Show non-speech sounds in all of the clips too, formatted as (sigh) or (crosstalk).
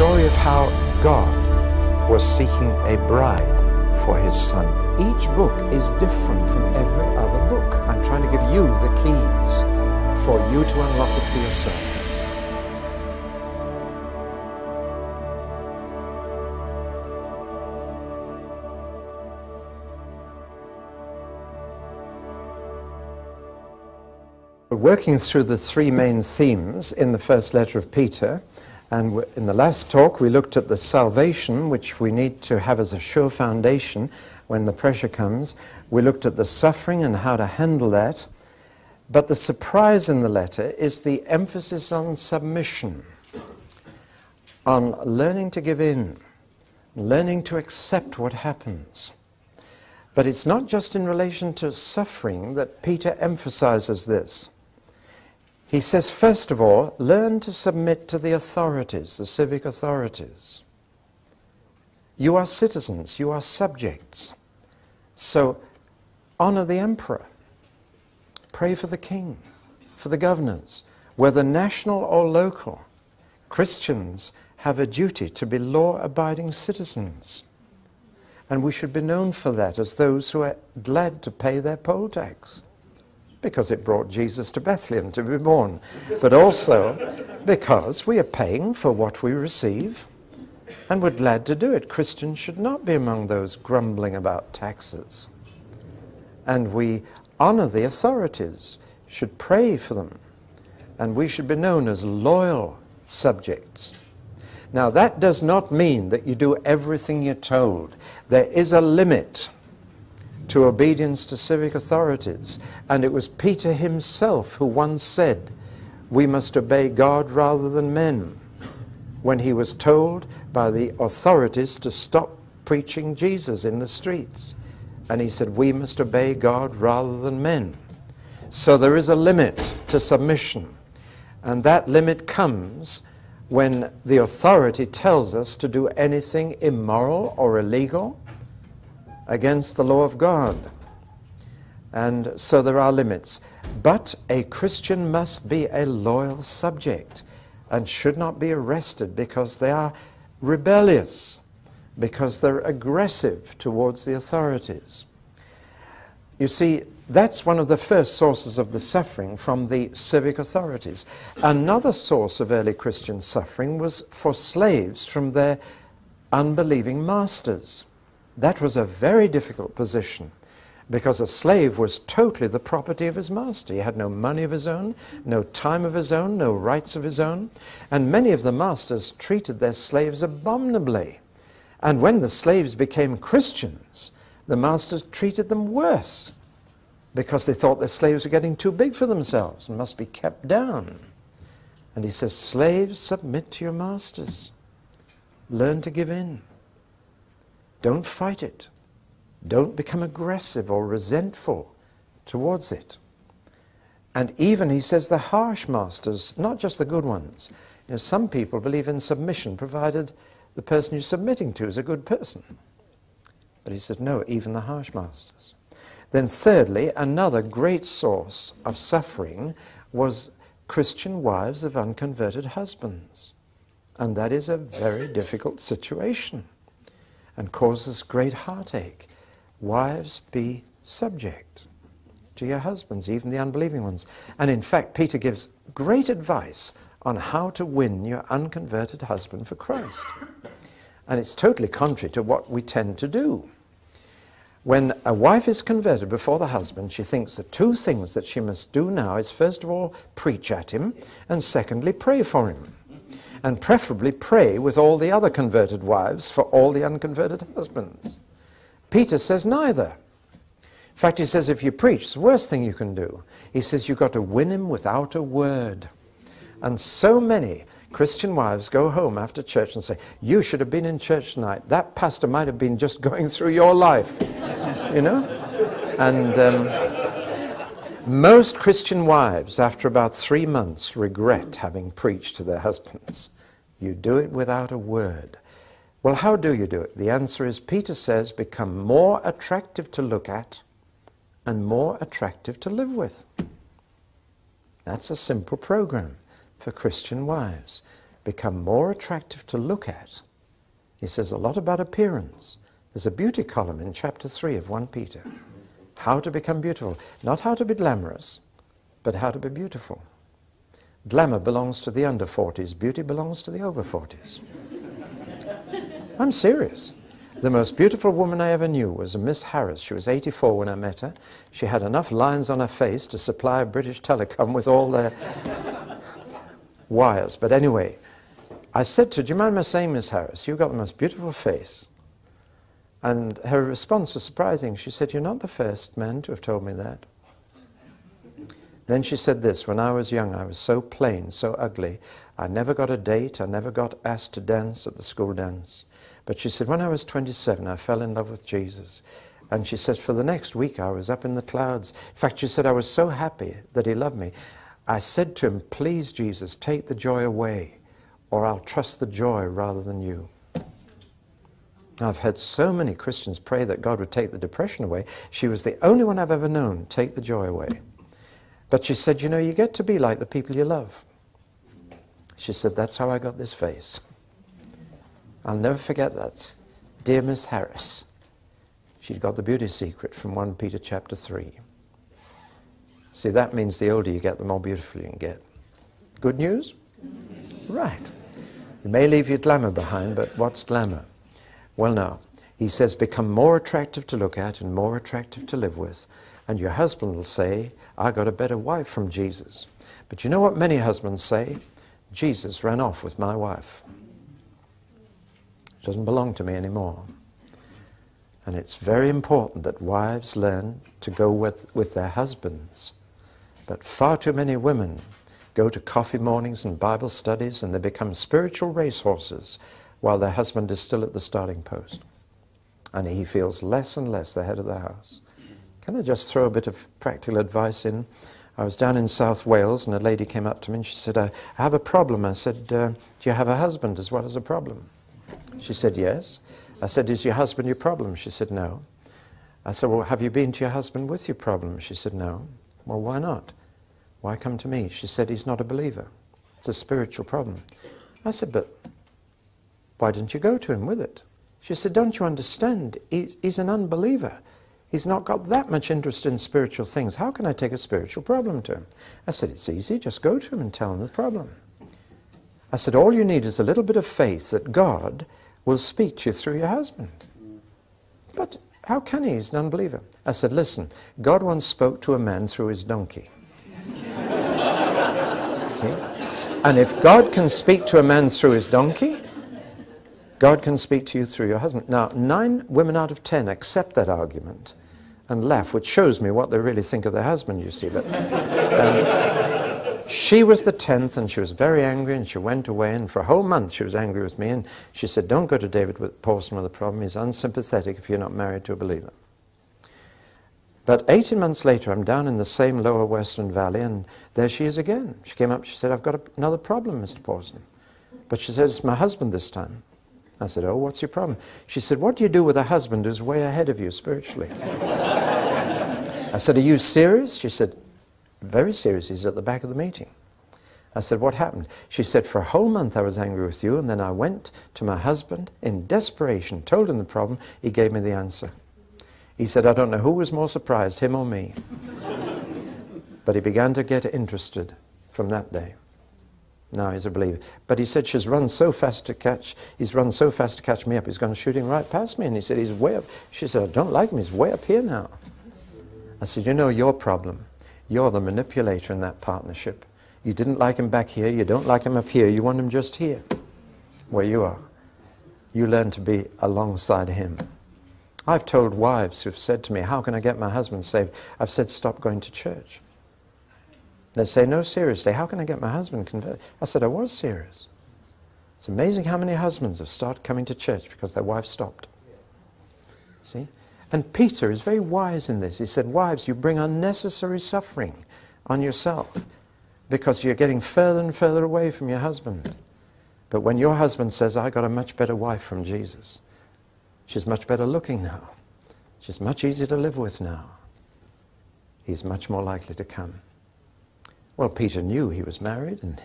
story of how God was seeking a bride for his son. Each book is different from every other book. I'm trying to give you the keys for you to unlock it for yourself. We're working through the three main themes in the first letter of Peter. And in the last talk, we looked at the salvation, which we need to have as a sure foundation when the pressure comes. We looked at the suffering and how to handle that. But the surprise in the letter is the emphasis on submission, on learning to give in, learning to accept what happens. But it's not just in relation to suffering that Peter emphasizes this. He says, first of all, learn to submit to the authorities, the civic authorities. You are citizens, you are subjects. So honor the emperor. Pray for the king, for the governors, whether national or local. Christians have a duty to be law abiding citizens. And we should be known for that as those who are glad to pay their poll tax because it brought Jesus to Bethlehem to be born, but also because we are paying for what we receive and we're glad to do it. Christians should not be among those grumbling about taxes. And we honor the authorities, should pray for them, and we should be known as loyal subjects. Now, that does not mean that you do everything you're told. There is a limit to obedience to civic authorities. And it was Peter himself who once said, We must obey God rather than men, when he was told by the authorities to stop preaching Jesus in the streets. And he said, We must obey God rather than men. So there is a limit to submission. And that limit comes when the authority tells us to do anything immoral or illegal against the law of God. And so there are limits. But a Christian must be a loyal subject and should not be arrested because they are rebellious, because they're aggressive towards the authorities. You see, that's one of the first sources of the suffering from the civic authorities. Another source of early Christian suffering was for slaves from their unbelieving masters. That was a very difficult position because a slave was totally the property of his master. He had no money of his own, no time of his own, no rights of his own. And many of the masters treated their slaves abominably. And when the slaves became Christians, the masters treated them worse because they thought their slaves were getting too big for themselves and must be kept down. And he says, Slaves, submit to your masters. Learn to give in. Don't fight it. Don't become aggressive or resentful towards it. And even, he says, the harsh masters, not just the good ones. You know, some people believe in submission provided the person you're submitting to is a good person. But he said, no, even the harsh masters. Then, thirdly, another great source of suffering was Christian wives of unconverted husbands. And that is a very difficult situation and causes great heartache. Wives, be subject to your husbands, even the unbelieving ones. And in fact, Peter gives great advice on how to win your unconverted husband for Christ. And it's totally contrary to what we tend to do. When a wife is converted before the husband, she thinks the two things that she must do now is first of all preach at him, and secondly pray for him and preferably pray with all the other converted wives for all the unconverted husbands. Peter says neither. In fact, he says if you preach, it's the worst thing you can do. He says you've got to win him without a word. And so many Christian wives go home after church and say, You should have been in church tonight. That pastor might have been just going through your life. (laughs) you know? And. Um, most Christian wives, after about three months, regret having preached to their husbands. You do it without a word. Well, how do you do it? The answer is Peter says, become more attractive to look at and more attractive to live with. That's a simple program for Christian wives. become more attractive to look at. He says a lot about appearance. There's a beauty column in chapter 3 of 1 Peter. How to become beautiful. Not how to be glamorous, but how to be beautiful. Glamour belongs to the under 40s, beauty belongs to the over 40s. (laughs) I'm serious. The most beautiful woman I ever knew was Miss Harris. She was 84 when I met her. She had enough lines on her face to supply British Telecom with all their (laughs) wires. But anyway, I said to her, Do you mind my saying, Miss Harris, you've got the most beautiful face. And her response was surprising. She said, You're not the first man to have told me that. Then she said this When I was young, I was so plain, so ugly. I never got a date. I never got asked to dance at the school dance. But she said, When I was 27, I fell in love with Jesus. And she said, For the next week, I was up in the clouds. In fact, she said, I was so happy that he loved me. I said to him, Please, Jesus, take the joy away, or I'll trust the joy rather than you. I've had so many Christians pray that God would take the depression away. She was the only one I've ever known take the joy away. But she said, You know, you get to be like the people you love. She said, That's how I got this face. I'll never forget that. Dear Miss Harris, she'd got the beauty secret from 1 Peter chapter 3. See, that means the older you get, the more beautiful you can get. Good news? Right. You may leave your glamour behind, but what's glamour? Well, now, he says, become more attractive to look at and more attractive to live with. And your husband will say, I got a better wife from Jesus. But you know what many husbands say? Jesus ran off with my wife. It doesn't belong to me anymore. And it's very important that wives learn to go with, with their husbands. But far too many women go to coffee mornings and Bible studies and they become spiritual racehorses while their husband is still at the starting post. And he feels less and less the head of the house. Can I just throw a bit of practical advice in? I was down in South Wales and a lady came up to me and she said, I have a problem. I said, uh, Do you have a husband as well as a problem? She said, Yes. I said, Is your husband your problem? She said, No. I said, Well, have you been to your husband with your problem? She said, No. Well, why not? Why come to me? She said, He's not a believer. It's a spiritual problem. I said, But why didn't you go to him with it? She said, Don't you understand? He's, an unbeliever. He's not got that much interest in spiritual things. How can I take a spiritual problem to him? I said, It's easy. Just go to him and tell him the problem. I said, All you need is a little bit of faith that God will speak to you through your husband. But how can he? He's an unbeliever. I said, Listen, God once spoke to a man through his donkey. (laughs) And if God can speak to a man through his donkey, God can speak to you through your husband. Now, nine women out of ten accept that argument and laugh, which shows me what they really think of their husband, you see. But um, she was the tenth, and she was very angry, and she went away, and for a whole month she was angry with me, and she said, Don't go to David Pawson with a problem. He's unsympathetic if you're not married to a believer. But 18 months later, I'm down in the same lower Western Valley, and there she is again. She came up, she said, I've got a, another problem, Mr. Pawson. But she says, It's my husband this time. I said, Oh, what's your problem? She said, What do you do with a husband who's way ahead of you spiritually? I said, Are you serious? She said, Very serious. He's at the back of the meeting. I said, What happened? She said, For a whole month I was angry with you, and then I went to my husband in desperation, told him the problem. He gave me the answer. He said, I don't know who was more surprised, him or me. but he began to get interested from that day. Now he's a believer. But he said she's run so fast to catch, he's run so fast to catch me up, he's gone shooting right past me. And he said, he's way up. She said, I don't like him, he's way up here now. I said, you know your problem. You're the manipulator in that partnership. You didn't like him back here, you don't like him up here, you want him just here, where you are. You learn to be alongside him. I've told wives who've said to me, How can I get my husband saved? I've said, Stop going to church. They say, No, seriously, how can I get my husband converted? I said, I was serious. It's amazing how many husbands have started coming to church because their wife stopped. See? And Peter is very wise in this. He said, Wives, you bring unnecessary suffering on yourself because you're getting further and further away from your husband. But when your husband says, I got a much better wife from Jesus, she's much better looking now, she's much easier to live with now, he's much more likely to come. Well, Peter knew he was married and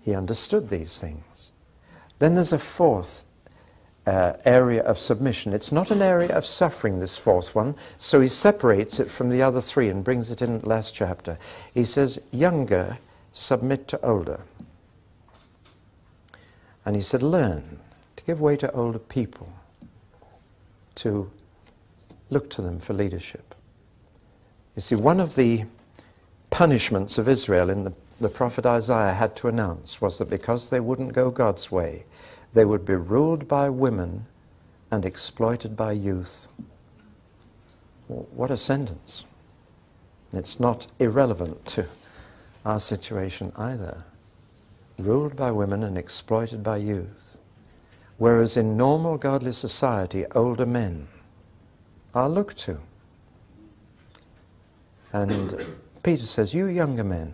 he understood these things. Then there's a fourth uh, area of submission. It's not an area of suffering, this fourth one, so he separates it from the other three and brings it in the last chapter. He says, Younger, submit to older. And he said, Learn to give way to older people, to look to them for leadership. You see, one of the punishments of Israel in the, the prophet Isaiah had to announce was that because they wouldn't go God's way, they would be ruled by women and exploited by youth. What a sentence. It's not irrelevant to our situation either. Ruled by women and exploited by youth. Whereas in normal godly society, older men are looked to. And Peter says, You younger men,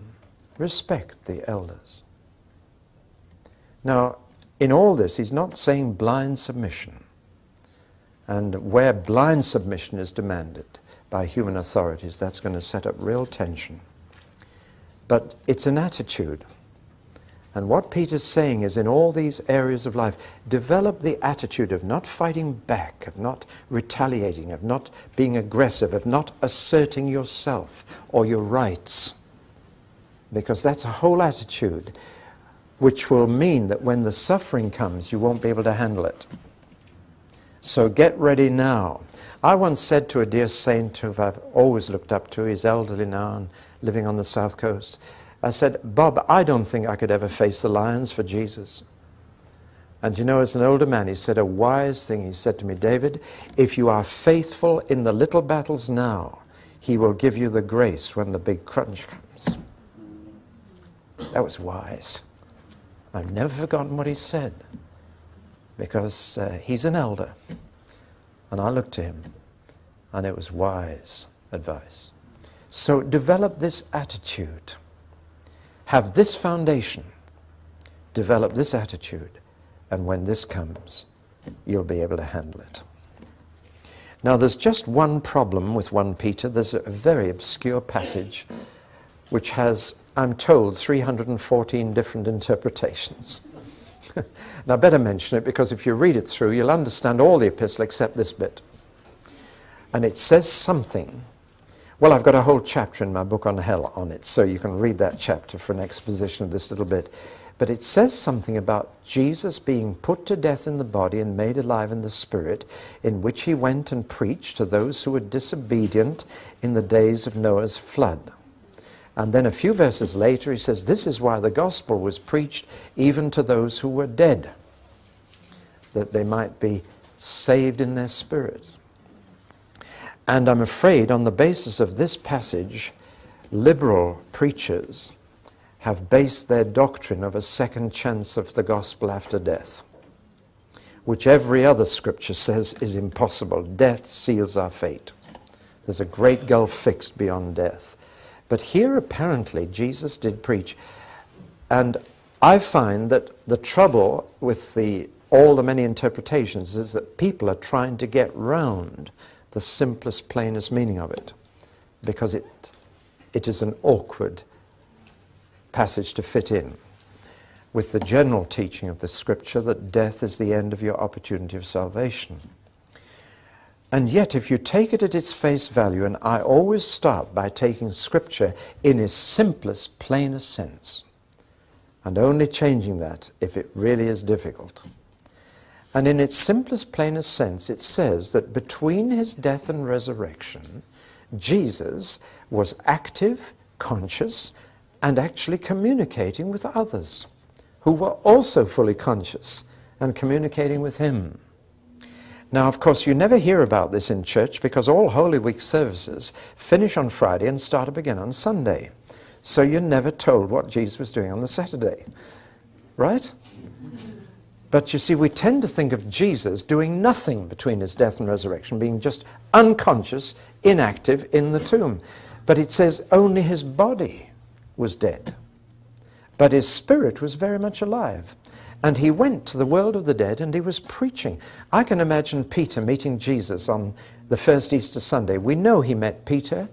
respect the elders. Now, in all this, he's not saying blind submission. And where blind submission is demanded by human authorities, that's going to set up real tension. But it's an attitude. And what Peter's saying is in all these areas of life, develop the attitude of not fighting back, of not retaliating, of not being aggressive, of not asserting yourself or your rights. Because that's a whole attitude which will mean that when the suffering comes, you won't be able to handle it. So get ready now. I once said to a dear saint who I've always looked up to, he's elderly now and living on the south coast, I said, Bob, I don't think I could ever face the lions for Jesus. And you know, as an older man, he said a wise thing. He said to me, David, if you are faithful in the little battles now, he will give you the grace when the big crunch comes. That was wise. I've never forgotten what he said because uh, he's an elder. And I looked to him, and it was wise advice. So develop this attitude. Have this foundation. Develop this attitude. And when this comes, you'll be able to handle it. Now, there's just one problem with 1 Peter. There's a very obscure passage which has I'm told, 314 different interpretations. (laughs) now, I better mention it because if you read it through, you'll understand all the epistle except this bit. And it says something. Well, I've got a whole chapter in my book on hell on it, so you can read that chapter for an exposition of this little bit. But it says something about Jesus being put to death in the body and made alive in the spirit, in which he went and preached to those who were disobedient in the days of Noah's flood. And then a few verses later, he says, This is why the gospel was preached even to those who were dead, that they might be saved in their spirit. And I'm afraid, on the basis of this passage, liberal preachers have based their doctrine of a second chance of the gospel after death, which every other scripture says is impossible. Death seals our fate. There's a great gulf fixed beyond death. But here, apparently, Jesus did preach. And I find that the trouble with the, all the many interpretations is that people are trying to get round the simplest, plainest meaning of it because it, it is an awkward passage to fit in with the general teaching of the scripture that death is the end of your opportunity of salvation. And yet, if you take it at its face value, and I always start by taking Scripture in its simplest, plainest sense, and only changing that if it really is difficult. And in its simplest, plainest sense, it says that between his death and resurrection, Jesus was active, conscious, and actually communicating with others who were also fully conscious and communicating with him. Now, of course, you never hear about this in church because all Holy Week services finish on Friday and start up again on Sunday. So you're never told what Jesus was doing on the Saturday. Right? But you see, we tend to think of Jesus doing nothing between his death and resurrection, being just unconscious, inactive in the tomb. But it says only his body was dead, but his spirit was very much alive. And he went to the world of the dead and he was preaching. I can imagine Peter meeting Jesus on the first Easter Sunday. We know he met Peter.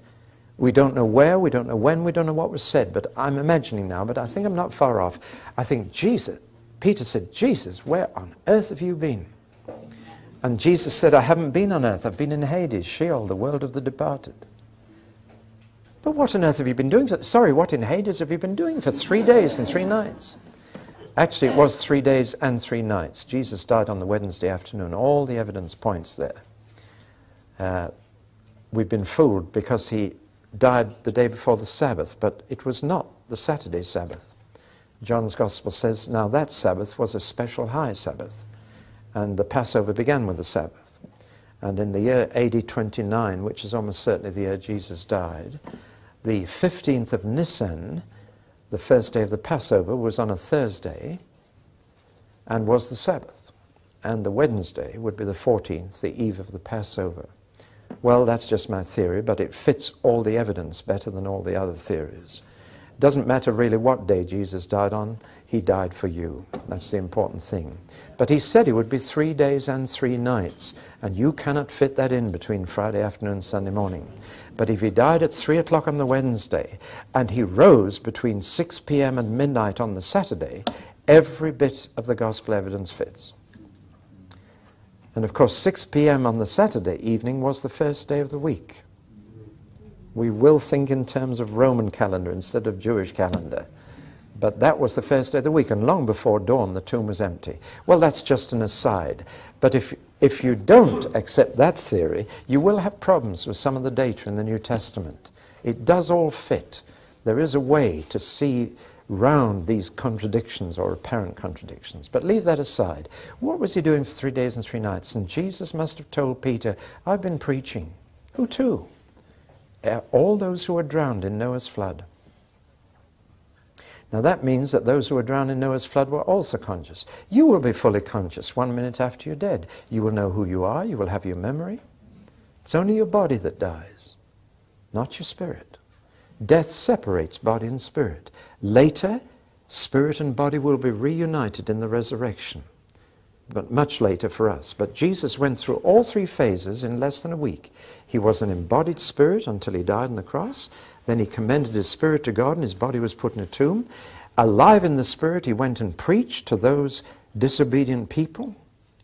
We don't know where, we don't know when, we don't know what was said, but I'm imagining now, but I think I'm not far off. I think Jesus, Peter said, Jesus, where on earth have you been? And Jesus said, I haven't been on earth. I've been in Hades, Sheol, the world of the departed. But what on earth have you been doing? For, sorry, what in Hades have you been doing for three days and three nights? Actually, it was three days and three nights. Jesus died on the Wednesday afternoon. All the evidence points there. Uh, we've been fooled because he died the day before the Sabbath, but it was not the Saturday Sabbath. John's Gospel says, now that Sabbath was a special high Sabbath, and the Passover began with the Sabbath. And in the year AD 29, which is almost certainly the year Jesus died, the 15th of Nisan, the first day of the Passover, was on a Thursday and was the Sabbath. And the Wednesday would be the 14th, the eve of the Passover. Well, that's just my theory, but it fits all the evidence better than all the other theories. Doesn't matter really what day Jesus died on, he died for you. That's the important thing. But he said it would be three days and three nights, and you cannot fit that in between Friday afternoon and Sunday morning. But if he died at three o'clock on the Wednesday, and he rose between 6 p.m. and midnight on the Saturday, every bit of the gospel evidence fits. And of course, 6 p.m. on the Saturday evening was the first day of the week we will think in terms of Roman calendar instead of Jewish calendar. But that was the first day of the week, and long before dawn, the tomb was empty. Well, that's just an aside. But if, if you don't accept that theory, you will have problems with some of the data in the New Testament. It does all fit. There is a way to see round these contradictions or apparent contradictions. But leave that aside. What was he doing for three days and three nights? And Jesus must have told Peter, I've been preaching. Who to? Eh, all those who were drowned in Noah's flood. Now that means that those who were drowned in Noah's flood were also conscious. You will be fully conscious one minute after you're dead. You will know who you are, you will have your memory. It's only your body that dies, not your spirit. Death separates body and spirit. Later, spirit and body will be reunited in the resurrection but much later for us. But Jesus went through all three phases in less than a week. He was an embodied spirit until he died on the cross. Then he commended his spirit to God and his body was put in a tomb. Alive in the spirit, he went and preached to those disobedient people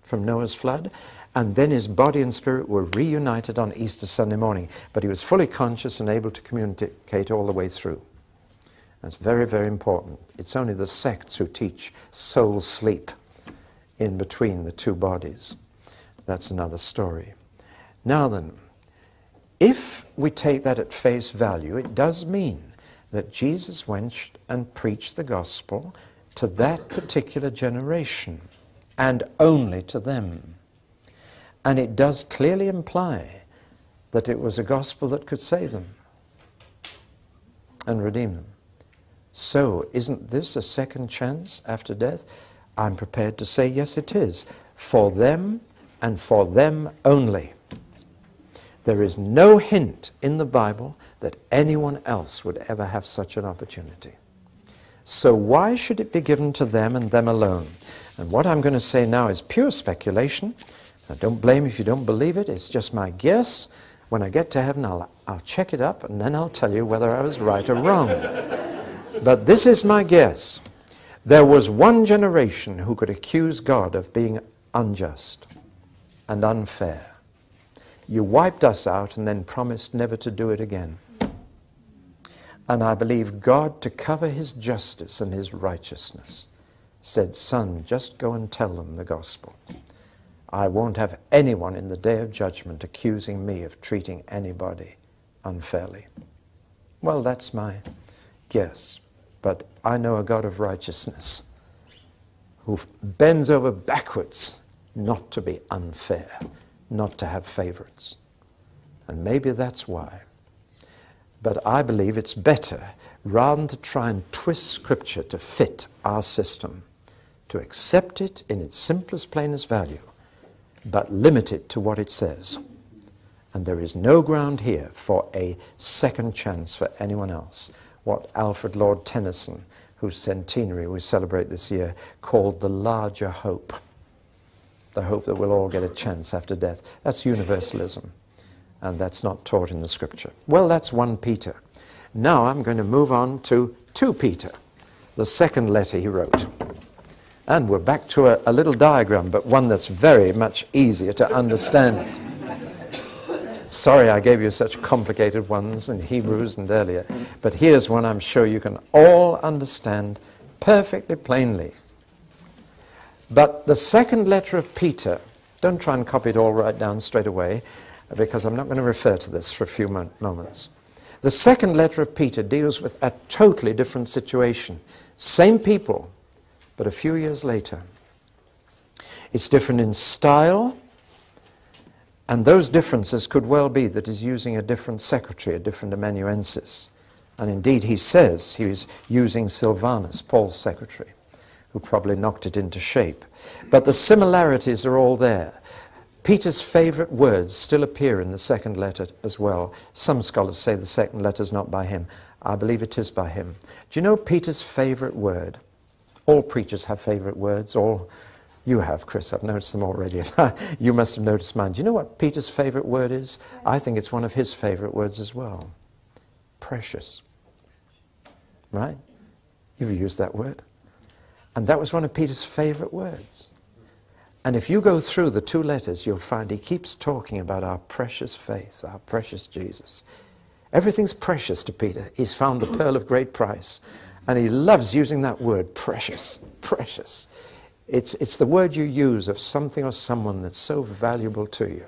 from Noah's flood. And then his body and spirit were reunited on Easter Sunday morning. But he was fully conscious and able to communicate all the way through. That's very, very important. It's only the sects who teach soul sleep in between the two bodies. That's another story. Now then, if we take that at face value, it does mean that Jesus went and preached the gospel to that particular generation and only to them. And it does clearly imply that it was a gospel that could save them and redeem them. So, isn't this a second chance after death? I'm prepared to say, yes, it is. For them and for them only. There is no hint in the Bible that anyone else would ever have such an opportunity. So why should it be given to them and them alone? And what I'm going to say now is pure speculation. Now, don't blame me if you don't believe it. It's just my guess. When I get to heaven, I'll, I'll check it up and then I'll tell you whether I was right or wrong. but this is my guess. There was one generation who could accuse God of being unjust and unfair. You wiped us out and then promised never to do it again. And I believe God, to cover his justice and his righteousness, said, Son, just go and tell them the gospel. I won't have anyone in the day of judgment accusing me of treating anybody unfairly. Well, that's my guess. But I know a God of righteousness who bends over backwards not to be unfair, not to have favorites. And maybe that's why. But I believe it's better, rather than to try and twist Scripture to fit our system, to accept it in its simplest, plainest value, but limit it to what it says. And there is no ground here for a second chance for anyone else what Alfred Lord Tennyson, whose centenary we celebrate this year, called the larger hope. The hope that we'll all get a chance after death. That's universalism, and that's not taught in the scripture. Well, that's 1 Peter. Now I'm going to move on to 2 Peter, the second letter he wrote. And we're back to a, a little diagram, but one that's very much easier to understand. Sorry I gave you such complicated ones in Hebrews and earlier, but here's one I'm sure you can all understand perfectly plainly. But the second letter of Peter, don't try and copy it all right down straight away, because I'm not going to refer to this for a few mo- moments. The second letter of Peter deals with a totally different situation. Same people, but a few years later. It's different in style, and those differences could well be that he's using a different secretary, a different amanuensis. And indeed, he says he was using Silvanus, Paul's secretary, who probably knocked it into shape. But the similarities are all there. Peter's favorite words still appear in the second letter as well. Some scholars say the second letter is not by him. I believe it is by him. Do you know Peter's favorite word? All preachers have favorite words. All you have, Chris. I've noticed them already. (laughs) you must have noticed mine. Do you know what Peter's favorite word is? I think it's one of his favorite words as well. Precious. Right? You've used that word. And that was one of Peter's favorite words. And if you go through the two letters, you'll find he keeps talking about our precious faith, our precious Jesus. Everything's precious to Peter. He's found the pearl of great price. And he loves using that word, precious, precious. It's, it's the word you use of something or someone that's so valuable to you.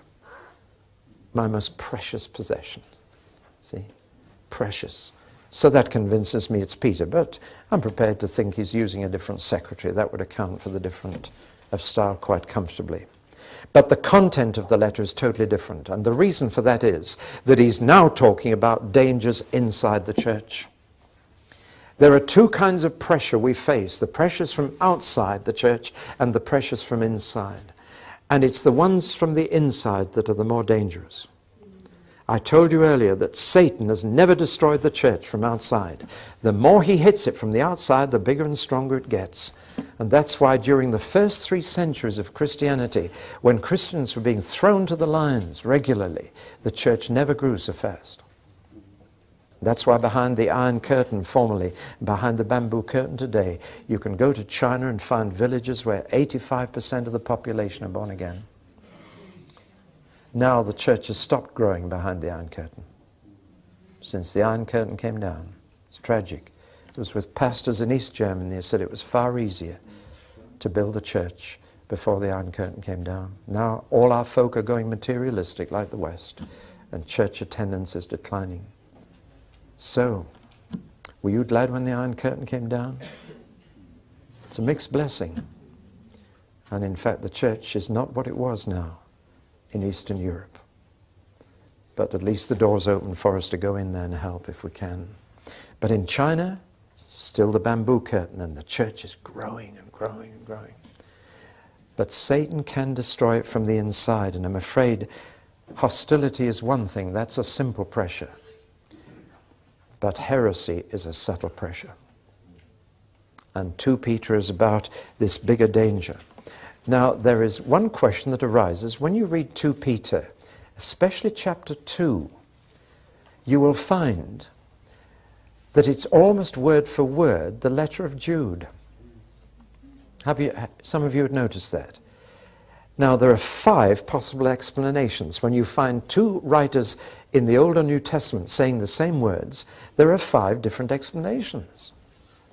My most precious possession. See? Precious. So that convinces me it's Peter, but I'm prepared to think he's using a different secretary. That would account for the different of style quite comfortably. But the content of the letter is totally different. And the reason for that is that he's now talking about dangers inside the church. There are two kinds of pressure we face the pressures from outside the church and the pressures from inside. And it's the ones from the inside that are the more dangerous. I told you earlier that Satan has never destroyed the church from outside. The more he hits it from the outside, the bigger and stronger it gets. And that's why during the first three centuries of Christianity, when Christians were being thrown to the lions regularly, the church never grew so fast. That's why behind the Iron Curtain formerly, behind the bamboo curtain today, you can go to China and find villages where 85% of the population are born again. Now the church has stopped growing behind the Iron Curtain. Since the Iron Curtain came down. It's tragic. It was with pastors in East Germany, they said it was far easier to build a church before the Iron Curtain came down. Now all our folk are going materialistic like the West, and church attendance is declining. So, were you glad when the Iron Curtain came down? It's a mixed blessing. And in fact, the church is not what it was now in Eastern Europe. But at least the door's open for us to go in there and help if we can. But in China, still the bamboo curtain, and the church is growing and growing and growing. But Satan can destroy it from the inside, and I'm afraid hostility is one thing, that's a simple pressure. But heresy is a subtle pressure. And 2 Peter is about this bigger danger. Now, there is one question that arises when you read 2 Peter, especially chapter 2, you will find that it's almost word for word the letter of Jude. Have you, some of you have noticed that. Now, there are five possible explanations. When you find two writers in the Old and New Testament saying the same words, there are five different explanations.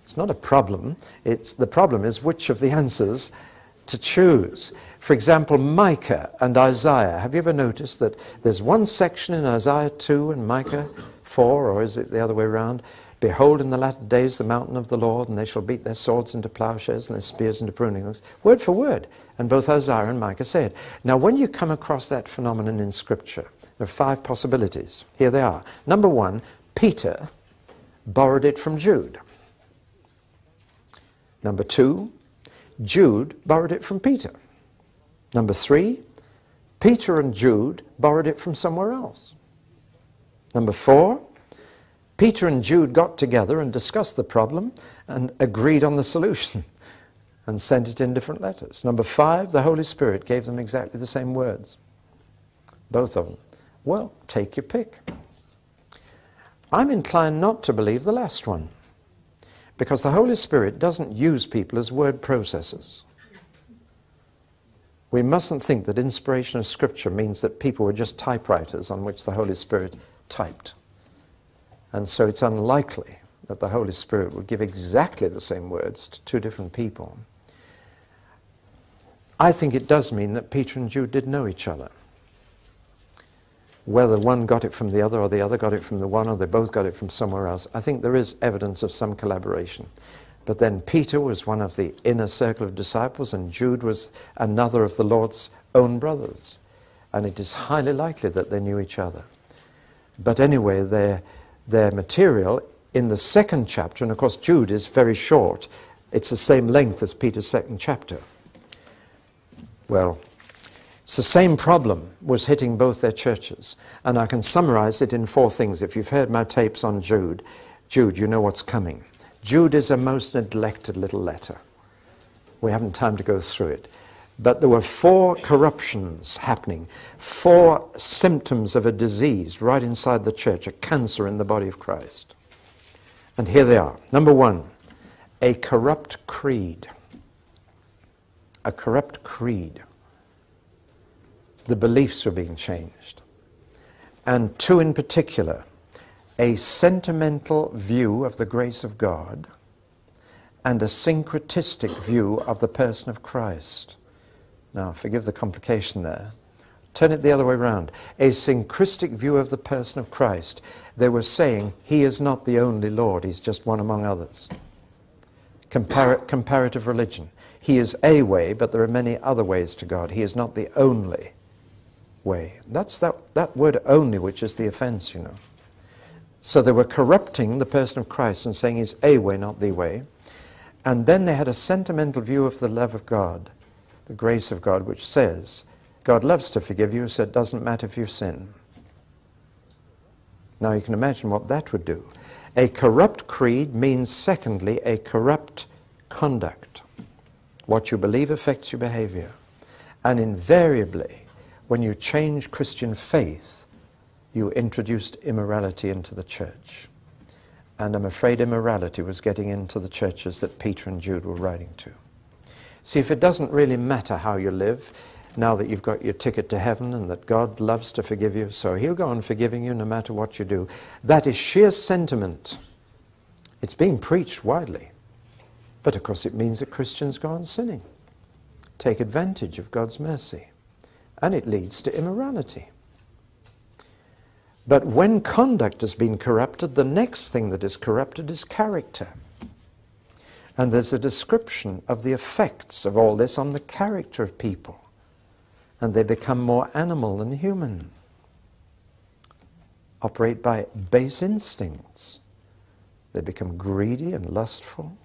It's not a problem. It's, the problem is which of the answers to choose. For example, Micah and Isaiah. Have you ever noticed that there's one section in Isaiah 2 and Micah 4, or is it the other way around? Behold, in the latter days the mountain of the Lord, and they shall beat their swords into plowshares and their spears into pruning hooks. Word for word. And both Isaiah and Micah say it. Now, when you come across that phenomenon in Scripture, there are five possibilities. Here they are. Number one, Peter borrowed it from Jude. Number two, Jude borrowed it from Peter. Number three, Peter and Jude borrowed it from somewhere else. Number four, Peter and Jude got together and discussed the problem and agreed on the solution (laughs) and sent it in different letters. Number five, the Holy Spirit gave them exactly the same words. Both of them. Well, take your pick. I'm inclined not to believe the last one Because the Holy Spirit doesn't use people as word processors. We mustn't think that inspiration of Scripture means that people were just typewriters on which the Holy Spirit typed. And so it's unlikely that the Holy Spirit would give exactly the same words to two different people. I think it does mean that Peter and Jude did know each other. Whether one got it from the other or the other got it from the one or they both got it from somewhere else, I think there is evidence of some collaboration. But then Peter was one of the inner circle of disciples, and Jude was another of the Lord's own brothers. And it is highly likely that they knew each other. But anyway, their, their material in the second chapter, and of course, Jude is very short, it's the same length as Peter's second chapter. Well, it's the same problem was hitting both their churches. And I can summarize it in four things. If you've heard my tapes on Jude, Jude, you know what's coming. Jude is a most neglected little letter. We haven't time to go through it. But there were four corruptions happening, four symptoms of a disease right inside the church, a cancer in the body of Christ. And here they are. Number one, a corrupt creed. A corrupt creed. The beliefs were being changed. And two in particular, a sentimental view of the grace of God and a syncretistic view of the person of Christ. Now, forgive the complication there. Turn it the other way around. A syncretistic view of the person of Christ. They were saying, He is not the only Lord, He's just one among others. Compar- comparative religion. He is a way, but there are many other ways to God. He is not the only way. That's that, that word only which is the offense, you know. So they were corrupting the person of Christ and saying he's a way, not the way. And then they had a sentimental view of the love of God, the grace of God, which says, God loves to forgive you, so it doesn't matter if you sin. Now you can imagine what that would do. A corrupt creed means, secondly, a corrupt conduct. What you believe affects your behavior. And invariably, when you change Christian faith, you introduced immorality into the church. And I'm afraid immorality was getting into the churches that Peter and Jude were writing to. See, if it doesn't really matter how you live, now that you've got your ticket to heaven and that God loves to forgive you, so He'll go on forgiving you no matter what you do, that is sheer sentiment. It's being preached widely. But of course, it means that Christians go on sinning, take advantage of God's mercy, and it leads to immorality. But when conduct has been corrupted, the next thing that is corrupted is character. And there's a description of the effects of all this on the character of people. And they become more animal than human, operate by base instincts. They become greedy and lustful.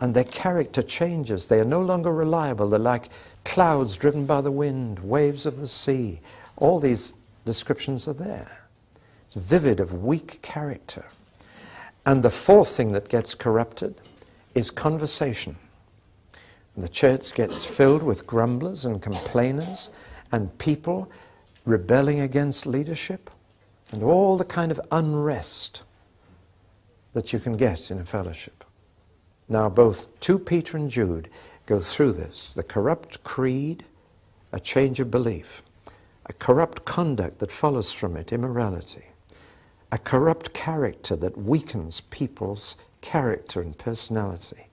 And their character changes. They are no longer reliable. They're like clouds driven by the wind, waves of the sea. All these descriptions are there. It's vivid of weak character. And the fourth thing that gets corrupted is conversation. And the church gets filled with grumblers and complainers and people rebelling against leadership and all the kind of unrest that you can get in a fellowship. Now, both 2 Peter and Jude go through this the corrupt creed, a change of belief a corrupt conduct that follows from it, immorality, a corrupt character that weakens people's character and personality,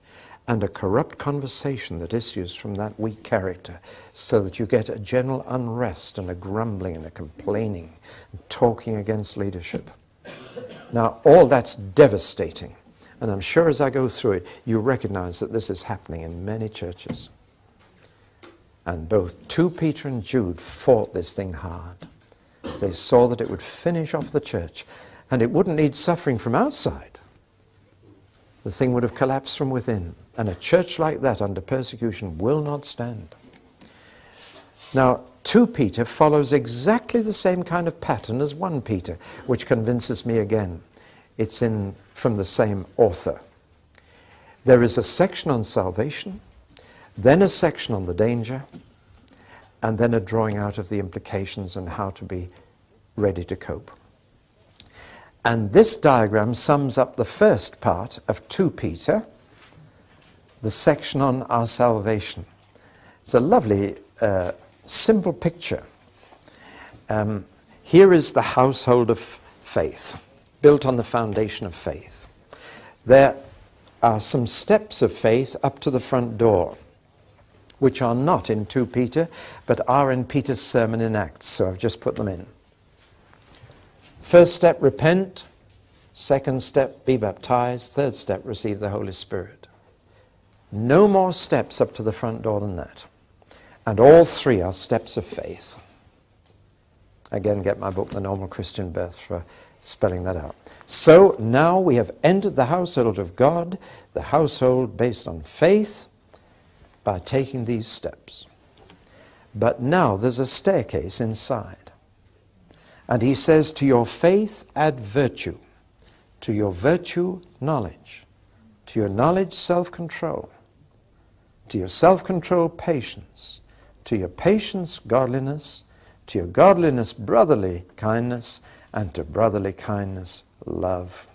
and a corrupt conversation that issues from that weak character, so that you get a general unrest and a grumbling and a complaining and talking against leadership. Now, all that's devastating. And I'm sure as I go through it, you recognize that this is happening in many churches. And both 2 Peter and Jude fought this thing hard. They saw that it would finish off the church and it wouldn't need suffering from outside. The thing would have collapsed from within. And a church like that under persecution will not stand. Now, 2 Peter follows exactly the same kind of pattern as 1 Peter, which convinces me again. It's in, from the same author. There is a section on salvation, then a section on the danger, and then a drawing out of the implications and how to be ready to cope. And this diagram sums up the first part of 2 Peter, the section on our salvation. It's a lovely, uh, simple picture. Um, here is the household of faith, built on the foundation of faith. There are some steps of faith up to the front door, which are not in 2 Peter, but are in Peter's sermon in Acts, so I've just put them in. First step, repent. Second step, be baptized. Third step, receive the Holy Spirit. No more steps up to the front door than that. And all three are steps of faith. Again, get my book, The Normal Christian Birth, for spelling that out. So now we have entered the household of God, the household based on faith, by taking these steps. But now there's a staircase inside. And he says, To your faith add virtue, to your virtue, knowledge, to your knowledge, self control, to your self control, patience, to your patience, godliness, to your godliness, brotherly kindness, and to brotherly kindness, love.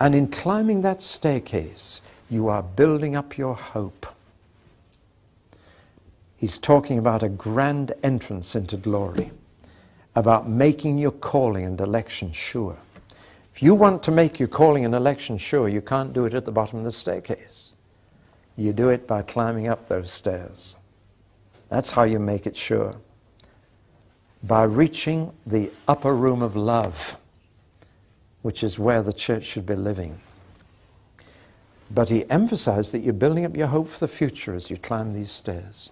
And in climbing that staircase, you are building up your hope. He's talking about a grand entrance into glory about making your calling and election sure. If you want to make your calling and election sure, you can't do it at the bottom of the staircase. You do it by climbing up those stairs. That's how you make it sure. By reaching the upper room of love, which is where the church should be living. But he emphasized that you're building up your hope for the future as you climb these stairs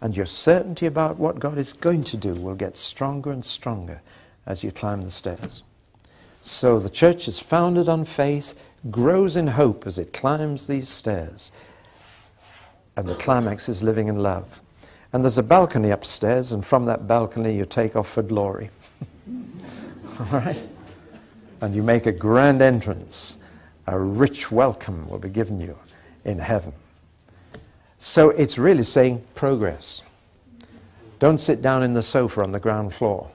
and your certainty about what God is going to do will get stronger and stronger as you climb the stairs. So the church is founded on faith, grows in hope as it climbs these stairs, and the climax is living in love. And there's a balcony upstairs, and from that balcony you take off for glory. (laughs) All right? And you make a grand entrance. A rich welcome will be given you in heaven. So it's really saying progress. Don't sit down in the sofa on the ground floor.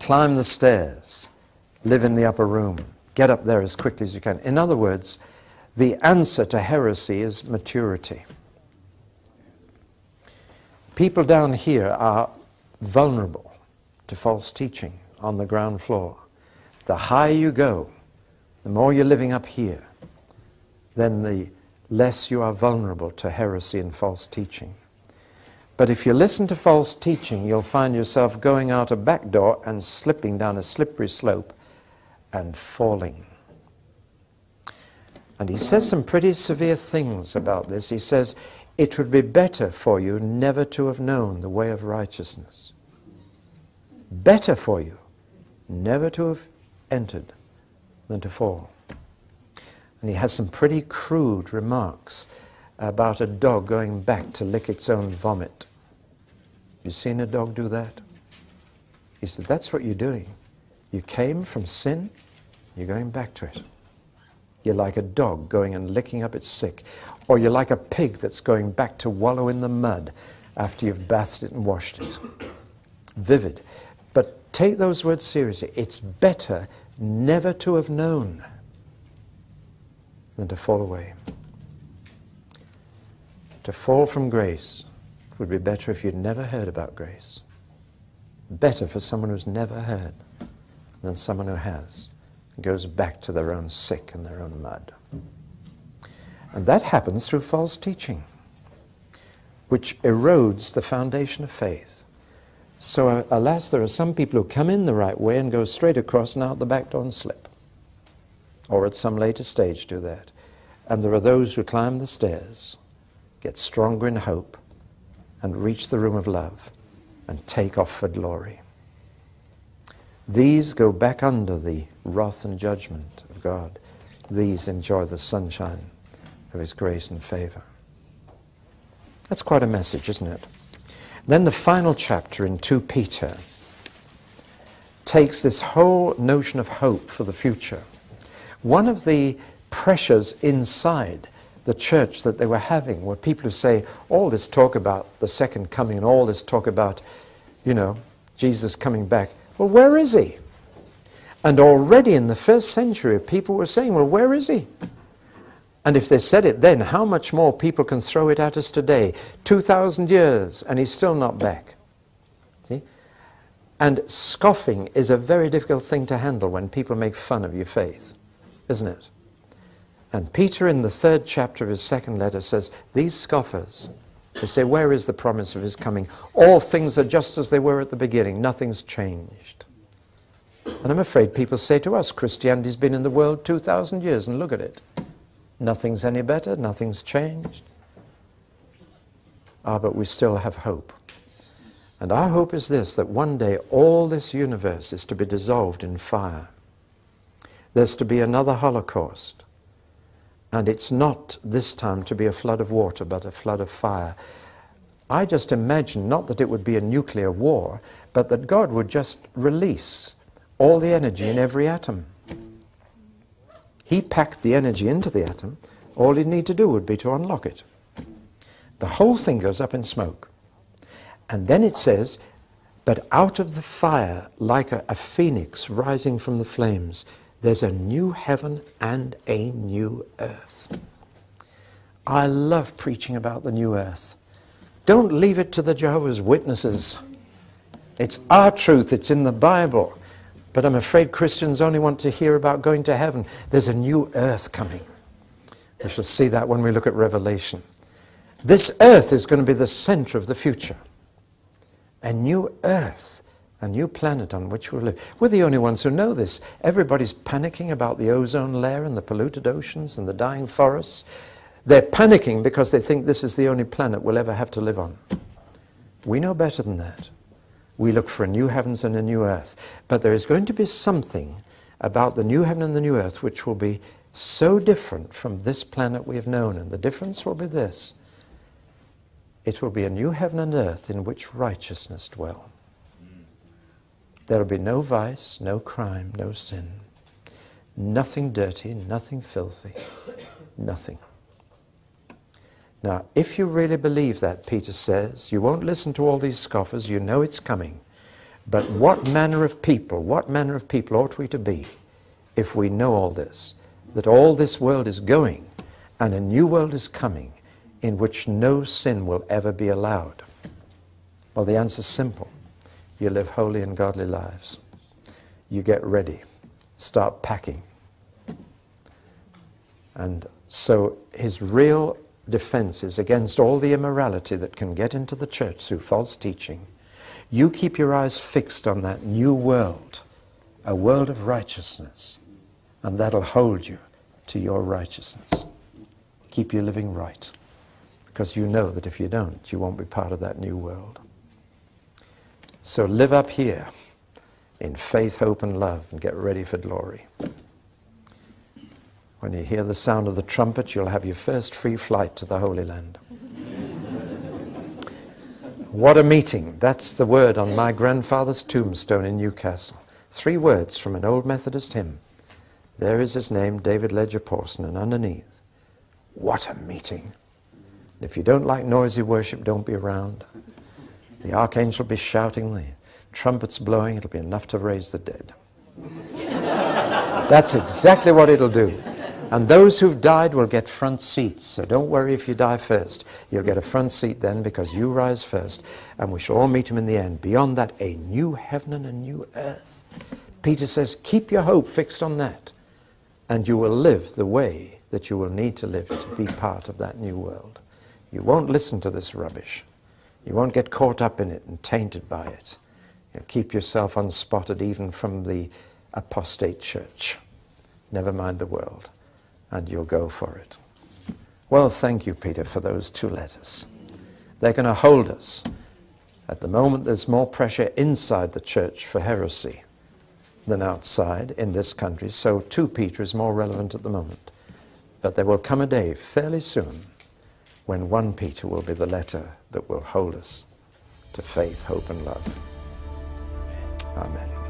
Climb the stairs. Live in the upper room. Get up there as quickly as you can. In other words, the answer to heresy is maturity. People down here are vulnerable to false teaching on the ground floor. The higher you go, the more you're living up here, then the less you are vulnerable to heresy and false teaching. But if you listen to false teaching, you'll find yourself going out a back door and slipping down a slippery slope and falling. And he says some pretty severe things about this. He says, It would be better for you never to have known the way of righteousness. Better for you never to have entered than to fall. And he has some pretty crude remarks about a dog going back to lick its own vomit. You've seen a dog do that? He said, That's what you're doing. You came from sin, you're going back to it. You're like a dog going and licking up its sick. Or you're like a pig that's going back to wallow in the mud after you've bathed it and washed it. Vivid. But take those words seriously. It's better never to have known than to fall away. To fall from grace would be better if you'd never heard about grace. Better for someone who's never heard than someone who has and goes back to their own sick and their own mud. And that happens through false teaching, which erodes the foundation of faith. So, uh, alas, there are some people who come in the right way and go straight across and out the back door and slip or at some later stage do that. And there are those who climb the stairs, get stronger in hope, and reach the room of love and take off for glory. These go back under the wrath and judgment of God. These enjoy the sunshine of His grace and favor. That's quite a message, isn't it? Then the final chapter in 2 Peter takes this whole notion of hope for the future one of the pressures inside the church that they were having were people who say, all this talk about the second coming and all this talk about, you know, Jesus coming back. Well, where is he? And already in the first century, people were saying, well, where is he? And if they said it then, how much more people can throw it at us today? 2,000 years, and he's still not back. See? And scoffing is a very difficult thing to handle when people make fun of your faith, isn't it? And Peter, in the third chapter of his second letter, says, These scoffers, they say, Where is the promise of his coming? All things are just as they were at the beginning, nothing's changed. And I'm afraid people say to us, Christianity's been in the world 2,000 years, and look at it. Nothing's any better, nothing's changed. Ah, but we still have hope. And our hope is this that one day all this universe is to be dissolved in fire. There's to be another Holocaust. And it's not this time to be a flood of water, but a flood of fire. I just imagine not that it would be a nuclear war, but that God would just release all the energy in every atom. He packed the energy into the atom. All he'd need to do would be to unlock it. The whole thing goes up in smoke. And then it says, but out of the fire, like a, a, phoenix rising from the flames, there's a new heaven and a new earth. I love preaching about the new earth. Don't leave it to the Jehovah's Witnesses. It's our truth, it's in the Bible. But I'm afraid Christians only want to hear about going to heaven. There's a new earth coming. We shall see that when we look at Revelation. This earth is going to be the center of the future. A new earth, a new planet on which we'll live. We're the only ones who know this. Everybody's panicking about the ozone layer and the polluted oceans and the dying forests. They're panicking because they think this is the only planet we'll ever have to live on. We know better than that. We look for a new heavens and a new earth. But there is going to be something about the new heaven and the new earth which will be so different from this planet we have known. And the difference will be this it will be a new heaven and earth in which righteousness dwell. There will be no vice, no crime, no sin, nothing dirty, nothing filthy, nothing. Now, if you really believe that, Peter says, you won't listen to all these scoffers, you know it's coming. But what manner of people, what manner of people ought we to be if we know all this? That all this world is going and a new world is coming in which no sin will ever be allowed? Well, the answer is simple. You live holy and godly lives. You get ready. Start packing. And so his real defenses against all the immorality that can get into the church through false teaching, you keep your eyes fixed on that new world, a world of righteousness, and that'll hold you to your righteousness. Keep you living right, because you know that if you don't, you won't be part of that new world. So live up here in faith, hope, and love, and get ready for glory. When you hear the sound of the trumpet, you'll have your first free flight to the Holy Land. what a meeting. That's the word on my grandfather's tombstone in Newcastle. Three words from an old Methodist hymn. There is his name, David Ledger Pawson, and underneath, what a meeting. If you don't like noisy worship, don't be around. The archangel will be shouting, the trumpets blowing, it'll be enough to raise the dead. (laughs) That's exactly what it'll do. And those who've died will get front seats. So don't worry if you die first. You'll get a front seat then because you rise first. And we shall all meet him in the end. Beyond that, a new heaven and a new earth. Peter says, keep your hope fixed on that. And you will live the way that you will need to live to be part of that new world. You won't listen to this rubbish. You won't get caught up in it and tainted by it. You'll keep yourself unspotted even from the apostate church. Never mind the world and you'll go for it. Well, thank you, Peter, for those two letters. They're going to hold us. At the moment, there's more pressure inside the church for heresy than outside in this country, so 2 Peter is more relevant at the moment. But there will come a day fairly soon when 1 Peter will be the letter that will hold us to faith, hope, and love. Amen.